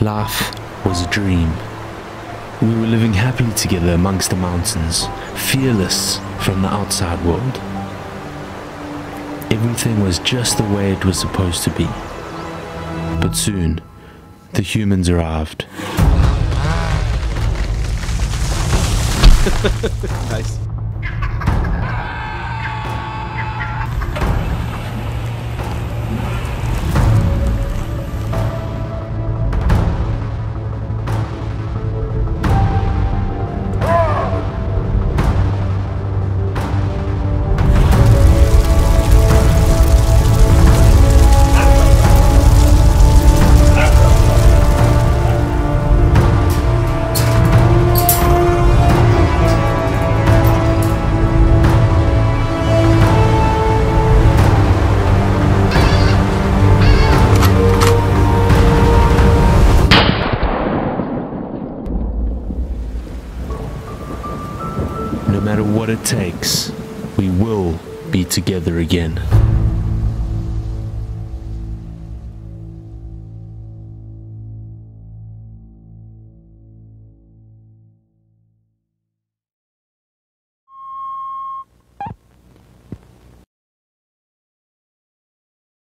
Life was a dream. We were living happily together amongst the mountains, fearless from the outside world. Everything was just the way it was supposed to be. But soon, the humans arrived. Nice. No matter what it takes, we will be together again.